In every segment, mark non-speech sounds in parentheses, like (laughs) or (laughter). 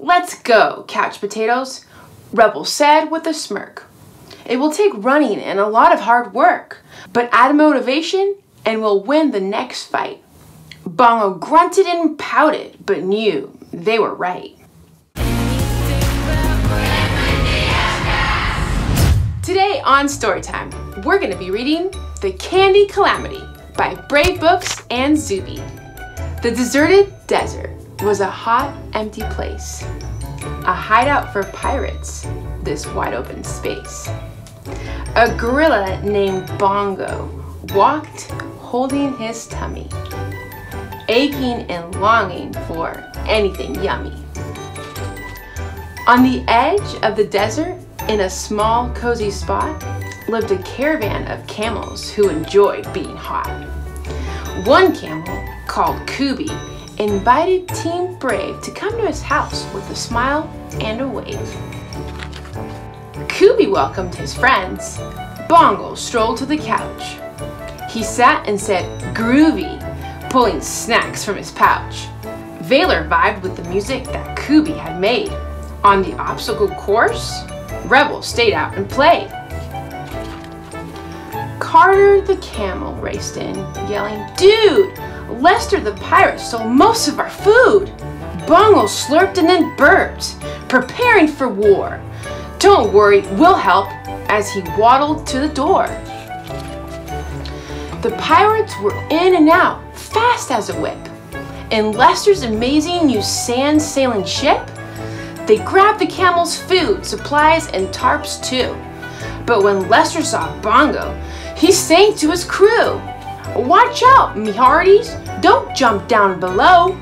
Let's go, couch potatoes, Rebel said with a smirk. It will take running and a lot of hard work, but add motivation and we'll win the next fight. Bongo grunted and pouted, but knew they were right. Today on Storytime, we're going to be reading The Candy Calamity by Brave Books and Zuby. The deserted desert was a hot, empty place, a hideout for pirates, this wide open space. A gorilla named Bongo walked holding his tummy, aching and longing for anything yummy. On the edge of the desert, in a small, cozy spot, lived a caravan of camels who enjoyed being hot. One camel, called Kubi, invited Team Brave to come to his house with a smile and a wave. Kubi welcomed his friends. Bongo strolled to the couch. He sat and said, groovy, pulling snacks from his pouch. Valor vibed with the music that Kubi had made. On the obstacle course, Rebel stayed out and played. Carter the camel raced in, yelling, Dude, Lester the pirate stole most of our food. Bongo slurped and then burped, preparing for war. Don't worry, we'll help, as he waddled to the door. The pirates were in and out, fast as a whip. In Lester's amazing new sand sailing ship, they grabbed the camel's food, supplies, and tarps too. But when Lester saw Bongo, he sang to his crew. Watch out, me hearties, don't jump down below.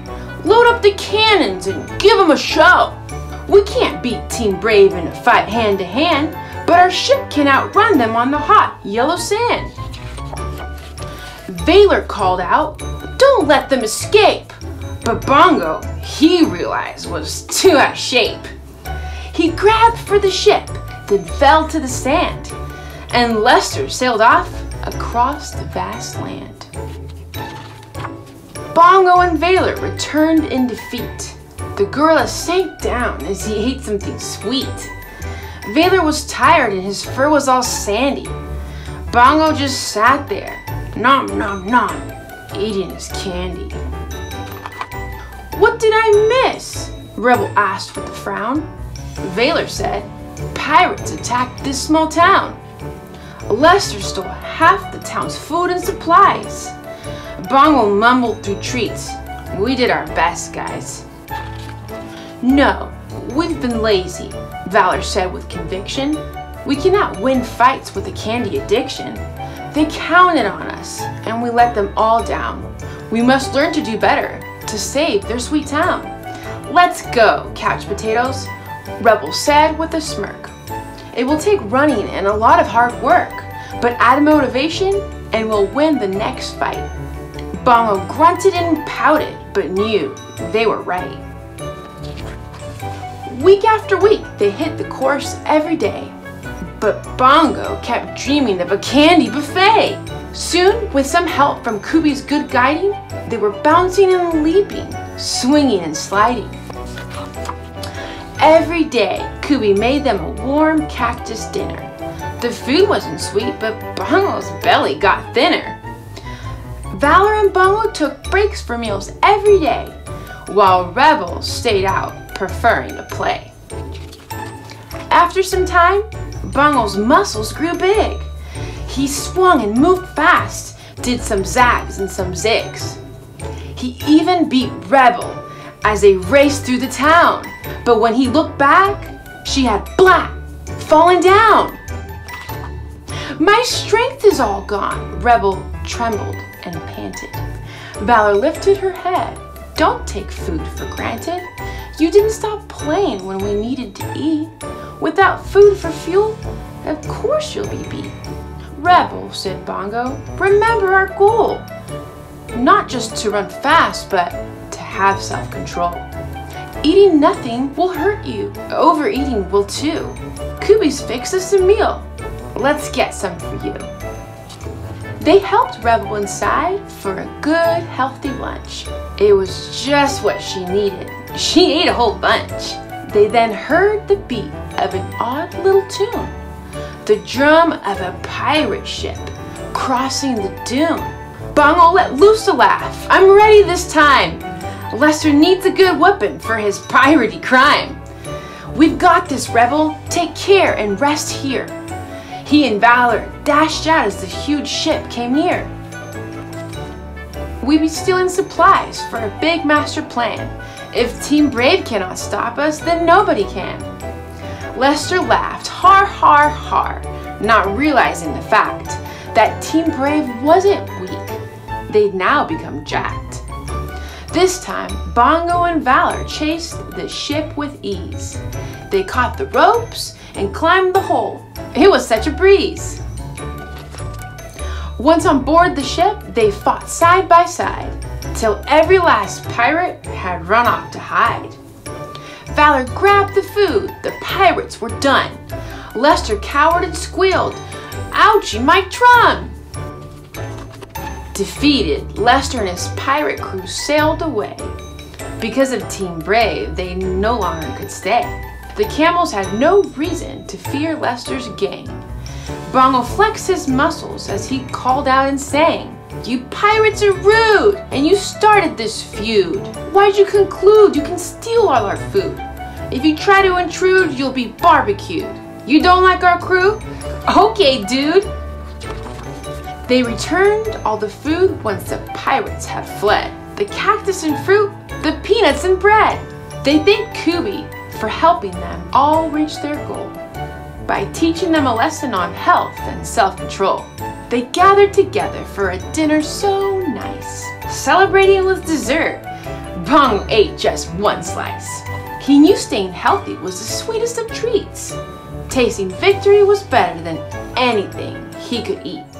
Load up the cannons and give 'em a show. We can't beat Team Brave in a fight hand to hand, but our ship can outrun them on the hot, yellow sand. Valor called out, don't let them escape. But Bongo, he realized, was too out of shape. He grabbed for the ship, then fell to the sand, and Lester sailed off across the vast land. Bongo and Valor returned in defeat. The gorilla sank down as he ate something sweet. Valor was tired and his fur was all sandy. Bongo just sat there, nom nom nom, eating his candy. What did I miss? Rebel asked with a frown. Valor said, Pirates attacked this small town. Lester stole half the town's food and supplies. Bongo mumbled through treats. We did our best, guys. No, we've been lazy, Valor said with conviction. We cannot win fights with a candy addiction. They counted on us, and we let them all down. We must learn to do better to save their sweet town. Let's go, couch potatoes, Rebel said with a smirk. It will take running and a lot of hard work, but add motivation and we'll win the next fight. Bongo grunted and pouted, but knew they were right. Week after week, they hit the course every day. But Bongo kept dreaming of a candy buffet. Soon, with some help from Kubi's good guiding, they were bouncing and leaping, swinging and sliding. Every day, Kubi made them a warm cactus dinner. The food wasn't sweet, but Bongo's belly got thinner. Valor and Bongo took breaks for meals every day, while Rebel stayed out, preferring to play. After some time, Bongo's muscles grew big. He swung and moved fast, did some zags and some zigs. He even beat Rebel as they raced through the town. But when he looked back, she had black fallen down. My strength is all gone, Rebel trembled and panted. Valor lifted her head. Don't take food for granted. You didn't stop playing when we needed to eat. Without food for fuel, of course you'll be beat. Rebel, said Bongo, remember our goal. Not just to run fast, but to have self-control. Eating nothing will hurt you. Overeating will too. Kubi's fixed us a meal. Let's get some for you. They helped Rebel inside for a good, healthy lunch. It was just what she needed. (laughs) She ate a whole bunch. They then heard the beat of an odd little tune, the drum of a pirate ship crossing the dune. Bongo let loose a laugh. I'm ready this time. Lester needs a good whooping for his piratey crime. We've got this, rebel. Take care and rest here. He and Valor dashed out as the huge ship came near. We'd be stealing supplies for a big master plan. If Team Brave cannot stop us, then nobody can. Lester laughed, har har har, not realizing the fact that Team Brave wasn't weak. They'd now become jacked. This time, Bongo and Valor chased the ship with ease. They caught the ropes and climbed the hole. It was such a breeze. Once on board the ship, they fought side by side till every last pirate had run off to hide. Valor grabbed the food, the pirates were done. Lester cowered and squealed, Ouchie, my drum! Defeated, Lester and his pirate crew sailed away. Because of Team Brave, they no longer could stay. The camels had no reason to fear Lester's gang. Bongo flexed his muscles as he called out and sang, You pirates are rude, and you started this feud. Why'd you conclude you can steal all our food? If you try to intrude, you'll be barbecued. You don't like our crew? Okay, dude. They returned all the food once the pirates had fled. The cactus and fruit, the peanuts and bread. They thanked Kubi for helping them all reach their goal by teaching them a lesson on health and self-control. They gathered together for a dinner so nice. Celebrating with dessert, Bong ate just one slice. He knew staying healthy was the sweetest of treats. Tasting victory was better than anything he could eat.